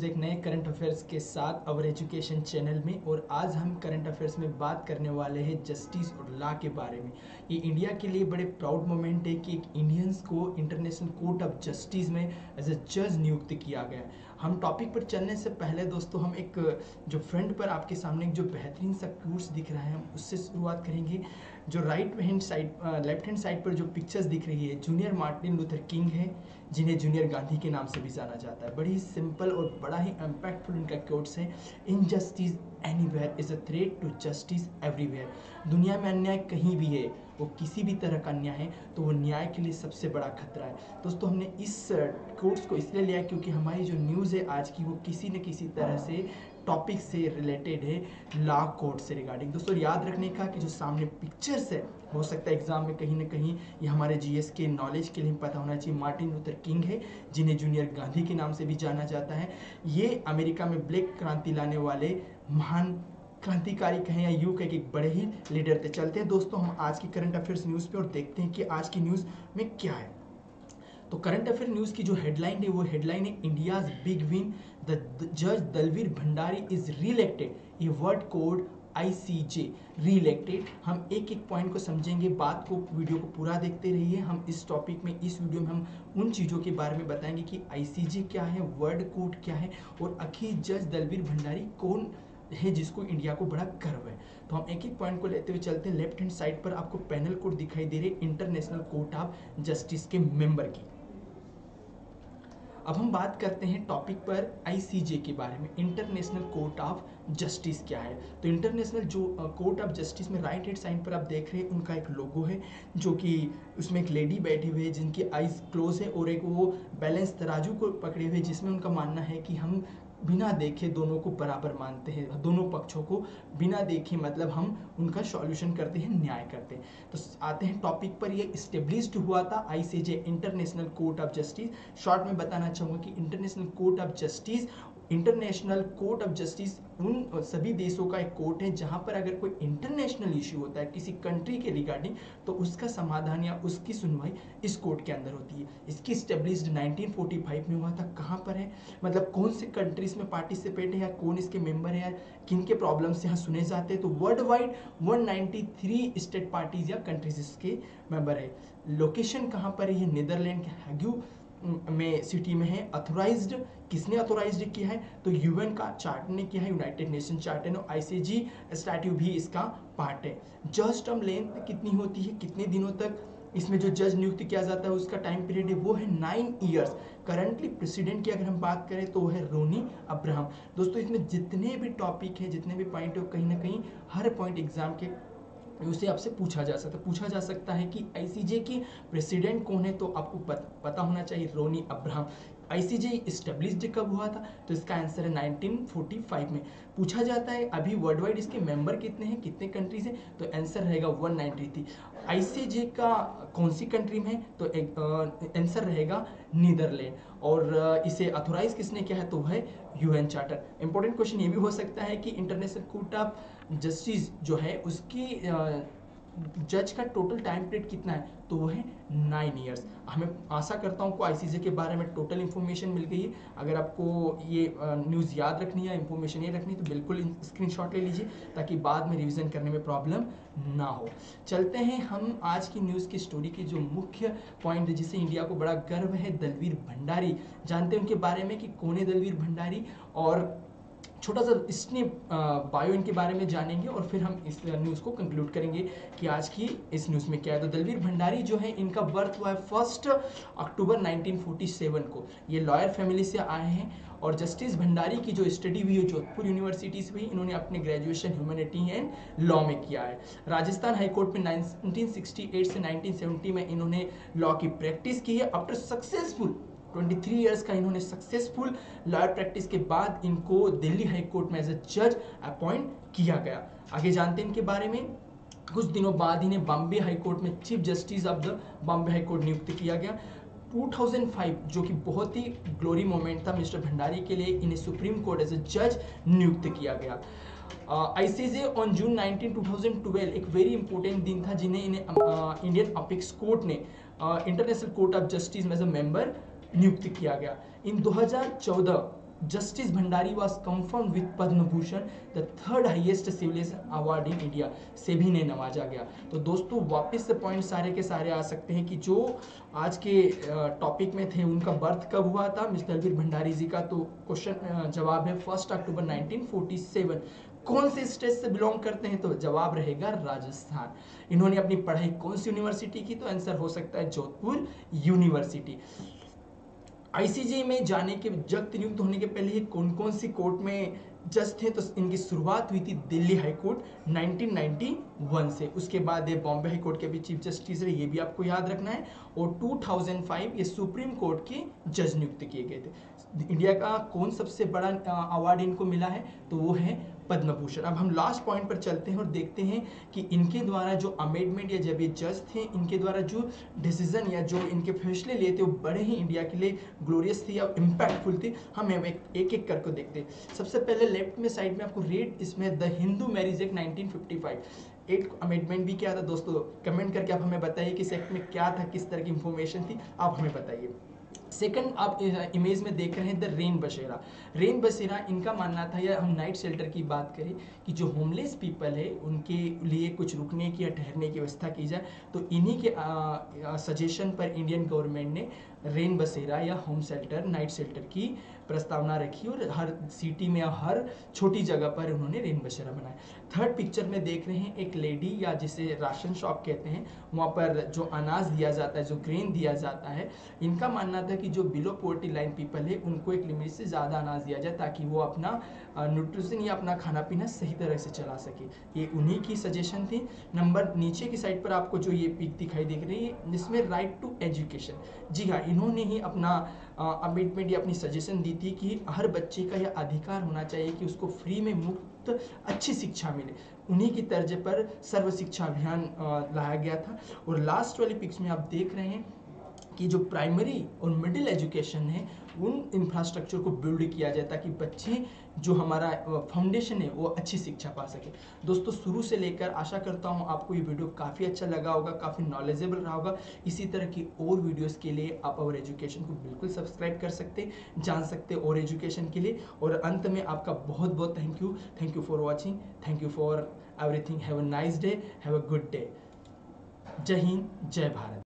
News एक नए current affairs के साथ अवर एजुकेशन चैनल में और आज हम करंट अफेयर्स में बात करने वाले हैं जस्टिस और लॉ के बारे में। ये इंडिया के लिए बड़े प्राउड मोमेंट है कि एक इंडियंस को इंटरनेशनल कोर्ट ऑफ़ जस्टिस में एज ए जज नियुक्त किया गया। हम टॉपिक पर चलने से पहले दोस्तों हम एक, जो फ्रंट पर आपके सामने जो बेहतरीन सा कोर्स दिख रहा है, हम उससे शुरुआत करेंगे। जो right hand side left hand side पर जो पिक्चर्स दिख रही है जूनियर मार्टिन लूथर किंग है, जिन्हें जूनियर गांधी के नाम से भी जाना जाता है। बड़ी सिंपल और बड़ा ही इम्पैक्टफुल इनका कोट्स है। Injustice anywhere is a threat to justice everywhere दुनिया में अन्याय कहीं भी है, वो किसी भी तरह का अन्याय है तो वो न्याय के लिए सबसे बड़ा खतरा है। दोस्तों, हमने इस कोर्स को इसलिए लिया क्योंकि हमारी जो न्यूज़ है आज की, वो किसी न किसी तरह से टॉपिक से रिलेटेड है लॉ कोर्ट से रिगार्डिंग दोस्तों, याद रखने का कि जो सामने पिक्चर्स है, हो सकता है एग्ज़ाम में कहीं ना कहीं ये हमारे जीएस के नॉलेज के लिए पता होना चाहिए। मार्टिन लूथर किंग है, जिन्हें जूनियर गांधी के नाम से भी जाना जाता है। ये अमेरिका में ब्लैक क्रांति लाने वाले महान क्रांतिकारी कहें या यू कहें कि बड़े ही लीडर थे। चलते हैं दोस्तों, हम आज की करंट अफेयर्स न्यूज़ पे और देखते हैं कि आज की न्यूज़ में क्या है। तो करंट अफेयर न्यूज़ की जो हेडलाइन है, वो हेडलाइन है इंडियाज बिग विन द जज Dalveer Bhandari is reelected a word code ICJ reelected हम एक एक पॉइंट को समझेंगे, बात को वीडियो को पूरा देखते रहिए। हम इस टॉपिक में, इस वीडियो में हम उन चीज़ों के बारे में बताएँगे कि आई सी जे क्या है वर्ड कोड क्या है, और आखिर जज दलवीर भंडारी कौन है जिसको इंडिया को बड़ा गर्व है। तो हम एक एक पॉइंट को लेते हुए चलते हैं। लेफ़्ट हैंड साइड पर आपको पैनल कोड दिखाई दे रहे इंटरनेशनल कोर्ट ऑफ़ जस्टिस के मेंबर की। अब हम बात करते हैं टॉपिक पर आईसीजे के बारे में। इंटरनेशनल कोर्ट ऑफ़ जस्टिस क्या है? तो इंटरनेशनल जो कोर्ट ऑफ़ जस्टिस में राइट हैंड साइड पर आप देख रहे हैं, उनका एक लोगो है, जो कि उसमें एक लेडी बैठी हुई है, जिनकी आईज क्लोज है और एक वो बैलेंस तराजू को पकड़े हुए जिसमें उनका मानना है कि हम बिना देखे दोनों को बराबर मानते हैं, दोनों पक्षों को बिना देखे मतलब हम उनका सॉल्यूशन करते हैं, न्याय करते हैं। तो आते हैं टॉपिक पर, ये इस्टेब्लिश्ड हुआ था ICJ international court of justice short में बताना चाहूँगा कि international court of justice international court of justice उन सभी देशों का एक कोर्ट है जहाँ पर अगर कोई इंटरनेशनल इश्यू होता है किसी कंट्री के रिगार्डिंग तो उसका समाधान या उसकी सुनवाई इस कोर्ट के अंदर होती है। इसकी स्टेब्लिश्ड 1945 में हुआ था। कहाँ पर है? मतलब कौन से कंट्रीज़ में पार्टिसिपेट है या कौन इसके मेंबर है या किन के प्रॉब्लम्स यहाँ सुने जाते हैं? तो world wide one state parties या कंट्रीज़ इसके मेंबर है। लोकेशन कहाँ पर है? नीदरलैंड के हैग्यू में सिटी में है अथोराइज्ड किसने अथोराइज्ड किया है? तो यूएन का चार्टर ने किया है यूनाइटेड नेशन चार्टर ने आईसीजी स्टैट्यू भी इसका पार्ट है। जज टर्म लेंथ कितनी होती है? कितने दिनों तक? इसमें जो जज नियुक्त किया जाता है, उसका टाइम पीरियड है, वो है नाइन ईयर्स करंटली प्रेसिडेंट की अगर हम बात करें तो वो है रोनी अब्राहम। दोस्तों, इसमें जितने भी टॉपिक है, जितने भी पॉइंट है, कहीं ना कहीं हर पॉइंट एग्ज़ाम के उसे आपसे पूछा जा सकता है पूछा जा सकता है कि आईसीजे के प्रेसिडेंट कौन है तो आपको पता होना चाहिए रोनी अब्राहम। आईसीजे स्टेब्लिश्ड कब हुआ था? तो इसका आंसर है 1945 में। पूछा जाता है अभी वर्ल्ड वाइड इसके मेंबर कितने हैं, कितने कंट्रीज़ हैं? तो आंसर रहेगा 193 आईसीजे का कौन सी कंट्री में है? तो आंसर रहेगा नीदरलैंड और इसे अथोराइज किसने किया है? तो वह यूएन चार्टर इंपॉर्टेंट क्वेश्चन ये भी हो सकता है कि इंटरनेशनल कोर्ट ऑफ़ जस्टिस जो है, उसकी जज का टोटल टाइम पीरियड कितना है तो वो है नाइन ईयर्स हमें आशा करता हूँ आपको आईसीजे के बारे में टोटल इन्फॉर्मेशन मिल गई है। अगर आपको ये न्यूज़ याद रखनी है इन्फॉर्मेशन ये रखनी तो बिल्कुल स्क्रीनशॉट ले लीजिए, ताकि बाद में रिवीजन करने में प्रॉब्लम ना हो। चलते हैं हम आज की न्यूज़ की स्टोरी के जो मुख्य पॉइंट है, जिससे इंडिया को बड़ा गर्व है, दलवीर भंडारी। जानते हैं उनके बारे में कि कौन है दलवीर भंडारी? और छोटा सा इसने बायो इनके बारे में जानेंगे और फिर हम इस न्यूज़ को कंक्लूड करेंगे कि आज की इस न्यूज़ में क्या है। तो दलवीर भंडारी जो है, इनका बर्थ हुआ है फ़र्स्ट अक्टूबर 1947 को। ये लॉयर फैमिली से आए हैं और जस्टिस भंडारी की जो स्टडी हुई है, जोधपुर यूनिवर्सिटी से हुई इन्होंने अपने ग्रेजुएशन ह्यूमैनिटी एंड लॉ में किया है। राजस्थान हाईकोर्ट में 1968 से 1970 में इन्होंने लॉ की प्रैक्टिस की है। आफ्टर सक्सेसफुल 23 इयर्स का इन्होंने सक्सेसफुल लॉयर प्रैक्टिस के बाद इनको दिल्ली हाई कोर्ट में एज ए जज अपॉइंट किया गया। आगे जानते हैं इनके बारे में। कुछ दिनों बाद इन्हें बॉम्बे हाई कोर्ट में chief justice of the Bombay high court नियुक्त किया गया। 2005 जो कि बहुत ही ग्लोरी मोमेंट था मिस्टर भंडारी के लिए, इन्हें सुप्रीम कोर्ट एज ए जज नियुक्त किया गया। आईसीजे ऑन जून 19 2012 एक वेरी इंपॉर्टेंट दिन था जिन्हें इन्हें इंडियन अपिक्स कोर्ट ने इंटरनेशनल कोर्ट ऑफ़ जस्टिस में एज अ मेंबर नियुक्त किया गया। In 2014 justice Bhandari was confirm with Padma Bhushan the third highest civilian award in India से भी ने नवाजा गया। तो दोस्तों, वापस से पॉइंट सारे के सारे आ सकते हैं कि जो आज के टॉपिक में थे, उनका बर्थ कब हुआ था? मिस्टर वीर भंडारी जी का तो क्वेश्चन जवाब है फ़र्स्ट अक्टूबर 1947 कौन से स्टेट से बिलोंग करते हैं? तो जवाब रहेगा राजस्थान। इन्होंने अपनी पढ़ाई कौन सी यूनिवर्सिटी की? तो आंसर हो सकता है जोधपुर यूनिवर्सिटी आईसीजे में जाने के जग नियुक्त होने के पहले ही कौन कौन सी कोर्ट में जज थे? तो इनकी शुरुआत हुई थी दिल्ली हाई कोर्ट 1991 से। उसके बाद ये बॉम्बे हाई कोर्ट के भी चीफ जस्टिस रहे, ये भी आपको याद रखना है। और 2005 ये सुप्रीम कोर्ट के जज नियुक्त किए गए थे। इंडिया का कौन सबसे बड़ा अवार्ड इनको मिला है? तो वो है पद्म भूषण अब हम लास्ट पॉइंट पर चलते हैं और देखते हैं कि इनके द्वारा जो अमेंडमेंट या जब ये जज थे इनके द्वारा जो डिसीज़न या जो इनके फैसले लिए थे वो बड़े ही इंडिया के लिए ग्लोरियस थे या इम्पैक्टफुल थे। हम एक एक, करके देखते हैं। सबसे पहले लेफ़्ट में साइड में आपको रेड इसमें द हिंदू मैरिज एक्ट 1955 एक अमेंडमेंट भी क्या था दोस्तों? कमेंट करके आप हमें बताइए कि इस एक्ट में क्या था किस तरह की इंफॉर्मेशन थी आप हमें बताइए। सेकंड आप इमेज में देख रहे हैं द रेन बसेरा। रेन बसेरा, इनका मानना था, या हम नाइट शेल्टर की बात करें, कि जो होमलेस पीपल है, उनके लिए कुछ रुकने की या ठहरने की व्यवस्था की जाए तो इन्हीं के सजेशन पर इंडियन गवर्नमेंट ने रेन बसेरा या होम शेल्टर नाइट शेल्टर की प्रस्तावना रखी और हर सिटी में हर छोटी जगह पर उन्होंने रेन बसेरा बनाया। थर्ड पिक्चर में देख रहे हैं, एक लेडी या जिसे राशन शॉप कहते हैं, वहाँ पर जो अनाज दिया जाता है, जो ग्रेन दिया जाता है, इनका मानना था कि जो बिलो पोवर्टी लाइन पीपल है, उनको एक लिमिट से ज़्यादा अनाज दिया जाए ताकि वो अपना न्यूट्रिशन या अपना खाना पीना सही तरह से चला सके। ये उन्हीं की सजेशन थी। नंबर नीचे की साइड पर आपको जो ये पिक दिखाई देख रही है जिसमें राइट टू एजुकेशन जी हाँ इन्होंने ही अपना अमेंडमेंट या अपनी सजेशन दी थी कि हर बच्चे का यह अधिकार होना चाहिए कि उसको फ्री में मुफ़्त अच्छी शिक्षा मिले। उन्हीं की तर्ज पर सर्व शिक्षा अभियान लाया गया था। और लास्ट वाली पिक्स में आप देख रहे हैं कि जो प्राइमरी और मिडिल एजुकेशन है, उन इंफ्रास्ट्रक्चर को बिल्ड किया जाए ताकि बच्चे जो हमारा फाउंडेशन है, वो अच्छी शिक्षा पा सके। दोस्तों, शुरू से लेकर आशा करता हूँ आपको ये वीडियो काफ़ी अच्छा लगा होगा, काफ़ी नॉलेजेबल रहा होगा। इसी तरह की और वीडियोस के लिए आप और एजुकेशन को बिल्कुल सब्सक्राइब कर सकते जान सकते और एजुकेशन के लिए। और अंत में आपका बहुत बहुत thank you thank you for watching thank you for everything have a nice day have a good day जय हिंद, जय भारत।